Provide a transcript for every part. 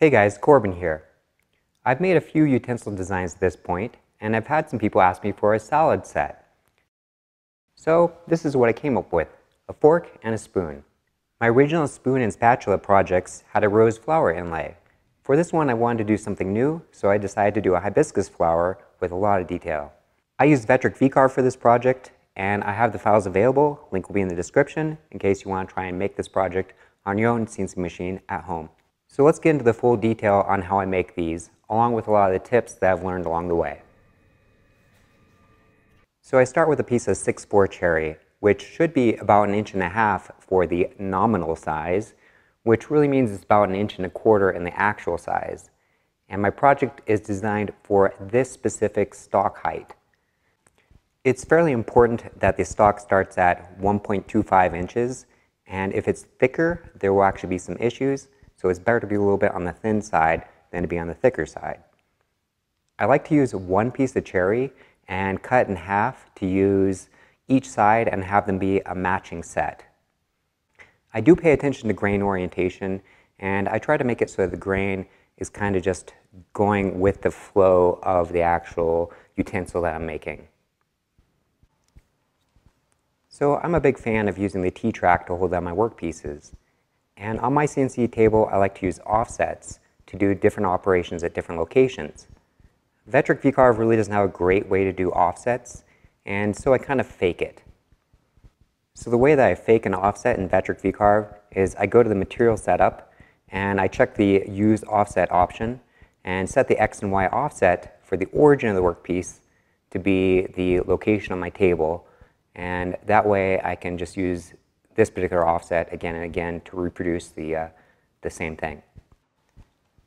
Hey guys, Corbin here. I've made a few utensil designs at this point, and I've had some people ask me for a salad set. So this is what I came up with, a fork and a spoon. My original spoon and spatula projects had a rose flower inlay. For this one I wanted to do something new, so I decided to do a hibiscus flower with a lot of detail. I used Vectric VCarve for this project, and I have the files available, link will be in the description, in case you want to try and make this project on your own CNC machine at home. So let's get into the full detail on how I make these, along with a lot of the tips that I've learned along the way. So I start with a piece of 6-4 cherry, which should be about an inch and a half for the nominal size, which really means it's about an inch and a quarter in the actual size. And my project is designed for this specific stock height. It's fairly important that the stock starts at 1.25 inches, and if it's thicker, there will actually be some issues, so it's better to be a little bit on the thin side than to be on the thicker side. I like to use one piece of cherry and cut in half to use each side and have them be a matching set. I do pay attention to grain orientation and I try to make it so the grain is kind of just going with the flow of the actual utensil that I'm making. So I'm a big fan of using the T-track to hold down my workpieces. And on my CNC table, I like to use offsets to do different operations at different locations. Vectric VCarve really doesn't have a great way to do offsets, and so I kind of fake it. So the way that I fake an offset in Vectric VCarve is I go to the material setup and I check the use offset option and set the X and Y offset for the origin of the workpiece to be the location on my table. And that way I can just use this particular offset again and again to reproduce the, uh, the same thing.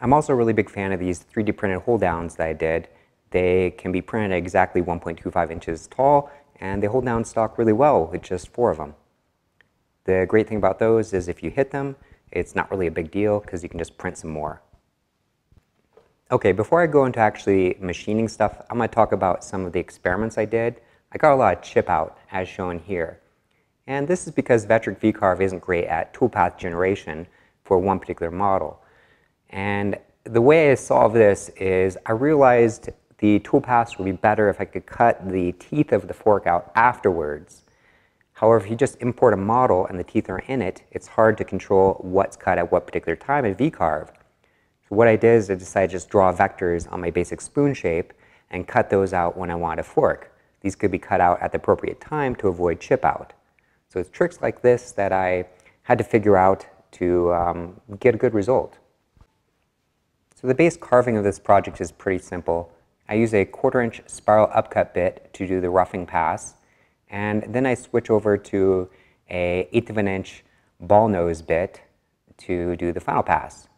I'm also a really big fan of these 3D printed hold downs that I did. They can be printed exactly 1.25 inches tall, and they hold down stock really well with just four of them. The great thing about those is if you hit them, it's not really a big deal because you can just print some more. Okay, before I go into actually machining stuff, I'm going to talk about some of the experiments I did. I got a lot of chip out, as shown here. And this is because Vectric VCarve isn't great at toolpath generation for one particular model. And the way I solved this is I realized the toolpaths would be better if I could cut the teeth of the fork out afterwards. However, if you just import a model and the teeth are in it, it's hard to control what's cut at what particular time in VCarve. So what I did is I decided to just draw vectors on my basic spoon shape and cut those out when I want a fork. These could be cut out at the appropriate time to avoid chip out. So it's tricks like this that I had to figure out to um, get a good result. So the base carving of this project is pretty simple. I use a quarter inch spiral upcut bit to do the roughing pass, and then I switch over to a eighth of an inch ball nose bit to do the final pass.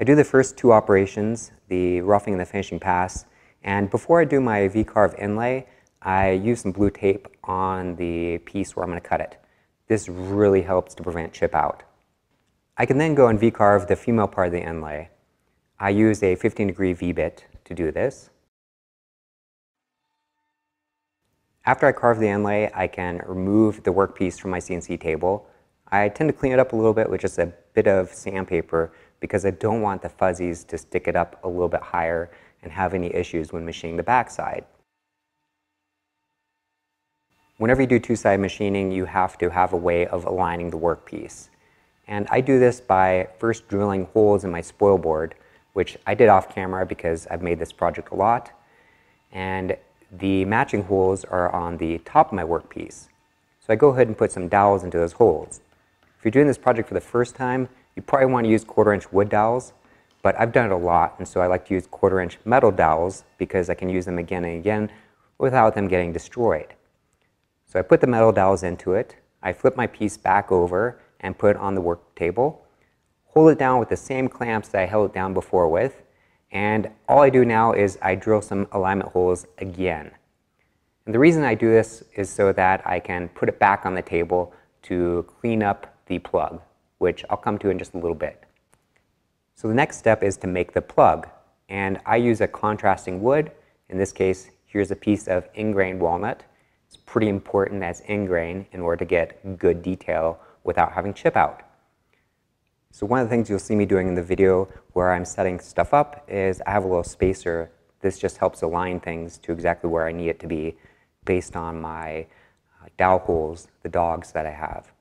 I do the first two operations, the roughing and the finishing pass, and before I do my V-carve inlay, I use some blue tape on the piece where I'm going to cut it. This really helps to prevent chip out. I can then go and V-carve the female part of the inlay. I use a 15 degree V-bit to do this. After I carve the inlay, I can remove the workpiece from my CNC table. I tend to clean it up a little bit with just a bit of sandpaper because I don't want the fuzzies to stick it up a little bit higher and have any issues when machining the backside. Whenever you do two-side machining, you have to have a way of aligning the workpiece. And I do this by first drilling holes in my spoil board, which I did off camera because I've made this project a lot. And the matching holes are on the top of my workpiece. So I go ahead and put some dowels into those holes. If you're doing this project for the first time, you probably want to use quarter inch wood dowels, but I've done it a lot, and so I like to use quarter inch metal dowels because I can use them again and again without them getting destroyed. So I put the metal dowels into it, I flip my piece back over, and put it on the work table. Hold it down with the same clamps that I held it down before with. And all I do now is I drill some alignment holes again. And the reason I do this is so that I can put it back on the table to clean up the plug, which I'll come to in just a little bit. So the next step is to make the plug. And I use a contrasting wood. In this case, here's a piece of ingrain walnut. It's pretty important as ingrain in order to get good detail without having chip out. So one of the things you'll see me doing in the video where I'm setting stuff up is I have a little spacer. This just helps align things to exactly where I need it to be based on my uh, dowel holes, the dogs that I have.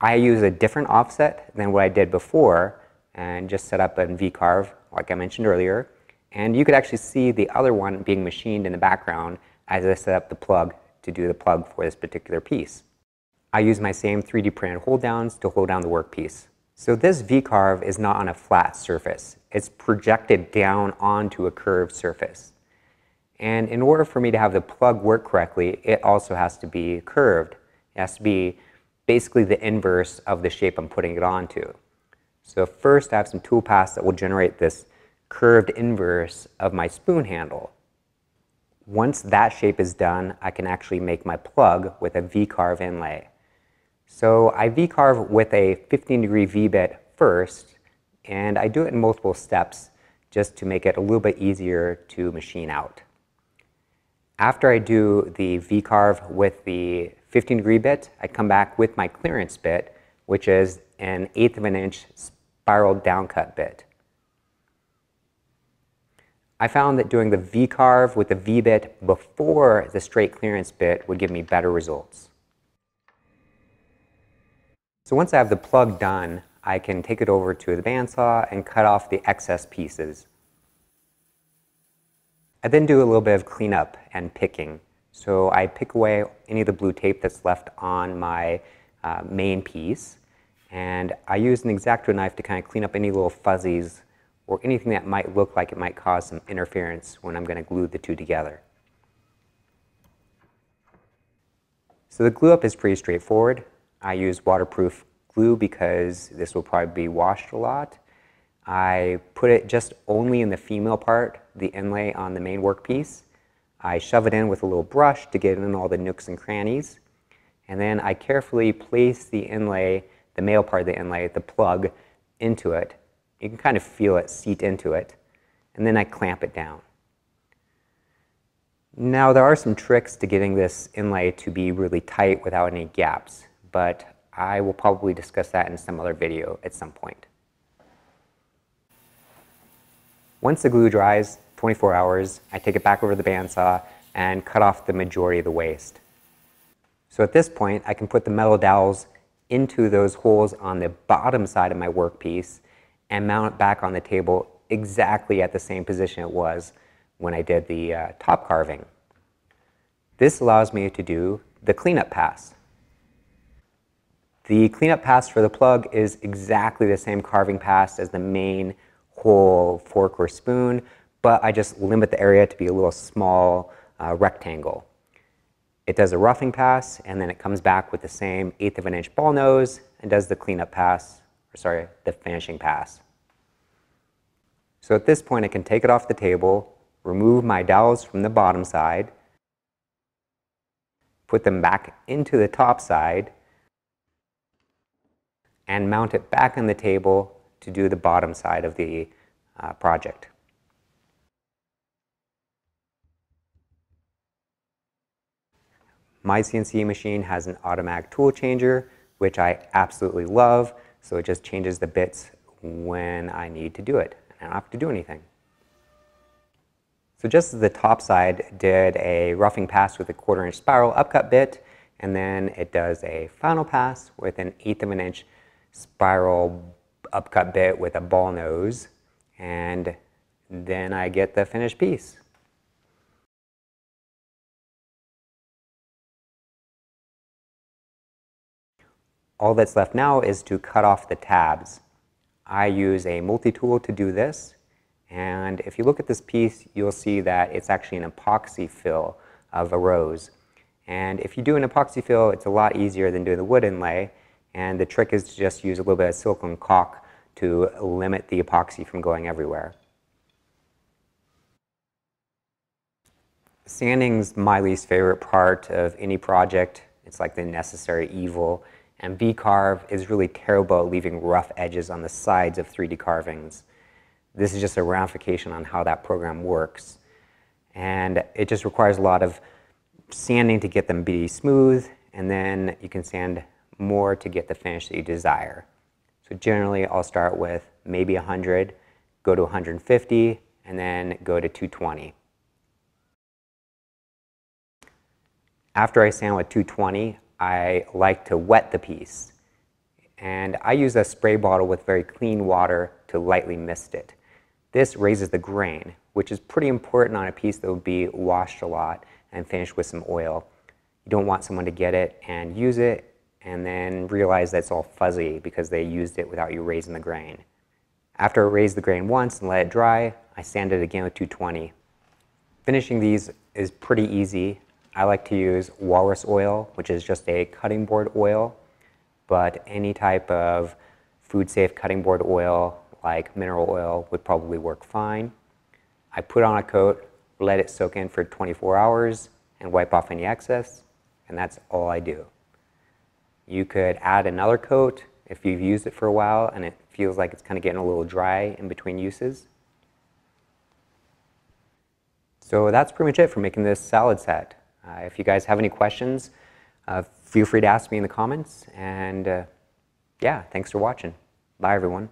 I use a different offset than what I did before and just set up a V-carve like I mentioned earlier. And you could actually see the other one being machined in the background as I set up the plug to do the plug for this particular piece. I use my same 3D printed hold downs to hold down the workpiece. So this V-carve is not on a flat surface. It's projected down onto a curved surface. And in order for me to have the plug work correctly, it also has to be curved. It has to be basically the inverse of the shape I'm putting it onto. So first I have some tool paths that will generate this curved inverse of my spoon handle. Once that shape is done, I can actually make my plug with a V-carve inlay. So I V-carve with a 15 degree V-bit first, and I do it in multiple steps just to make it a little bit easier to machine out. After I do the V-carve with the 15 degree bit, I come back with my clearance bit, which is an eighth of an inch spiral downcut bit. I found that doing the V-carve with the V-bit before the straight clearance bit would give me better results. So once I have the plug done, I can take it over to the bandsaw and cut off the excess pieces. I then do a little bit of cleanup and picking. So I pick away any of the blue tape that's left on my uh, main piece, and I use an X-Acto knife to kind of clean up any little fuzzies or anything that might look like it might cause some interference when I'm going to glue the two together. So the glue up is pretty straightforward. I use waterproof glue because this will probably be washed a lot. I put it just only in the female part, the inlay on the main workpiece. I shove it in with a little brush to get in all the nooks and crannies. And then I carefully place the inlay, the male part of the inlay, the plug, into it. You can kind of feel it seat into it. And then I clamp it down. Now there are some tricks to getting this inlay to be really tight without any gaps but I will probably discuss that in some other video at some point. Once the glue dries, 24 hours, I take it back over the bandsaw and cut off the majority of the waste. So at this point, I can put the metal dowels into those holes on the bottom side of my workpiece and mount it back on the table exactly at the same position it was when I did the uh, top carving. This allows me to do the cleanup pass. The cleanup pass for the plug is exactly the same carving pass as the main whole fork or spoon, but I just limit the area to be a little small uh, rectangle. It does a roughing pass, and then it comes back with the same eighth of an inch ball nose and does the cleanup pass, or sorry, the finishing pass. So at this point, I can take it off the table, remove my dowels from the bottom side, put them back into the top side, and mount it back on the table to do the bottom side of the uh, project. My CNC machine has an automatic tool changer, which I absolutely love. So it just changes the bits when I need to do it. I don't have to do anything. So just as the top side did a roughing pass with a quarter inch spiral upcut bit, and then it does a final pass with an eighth of an inch spiral upcut bit with a ball nose and then I get the finished piece. All that's left now is to cut off the tabs. I use a multi-tool to do this and if you look at this piece you'll see that it's actually an epoxy fill of a rose. And if you do an epoxy fill it's a lot easier than doing the wood inlay and the trick is to just use a little bit of silicone caulk to limit the epoxy from going everywhere. Sanding's my least favorite part of any project. It's like the necessary evil. And V-carve is really terrible at leaving rough edges on the sides of 3D carvings. This is just a ramification on how that program works. And it just requires a lot of sanding to get them be smooth, and then you can sand more to get the finish that you desire. So generally I'll start with maybe 100, go to 150, and then go to 220. After I sand with 220, I like to wet the piece. And I use a spray bottle with very clean water to lightly mist it. This raises the grain, which is pretty important on a piece that will be washed a lot and finished with some oil. You don't want someone to get it and use it and then realize that it's all fuzzy because they used it without you raising the grain. After I raise the grain once and let it dry, I sand it again with 220. Finishing these is pretty easy. I like to use walrus oil, which is just a cutting board oil, but any type of food safe cutting board oil like mineral oil would probably work fine. I put on a coat, let it soak in for 24 hours, and wipe off any excess, and that's all I do. You could add another coat if you've used it for a while and it feels like it's kind of getting a little dry in between uses. So that's pretty much it for making this salad set. Uh, if you guys have any questions, uh, feel free to ask me in the comments. And uh, yeah, thanks for watching. Bye, everyone.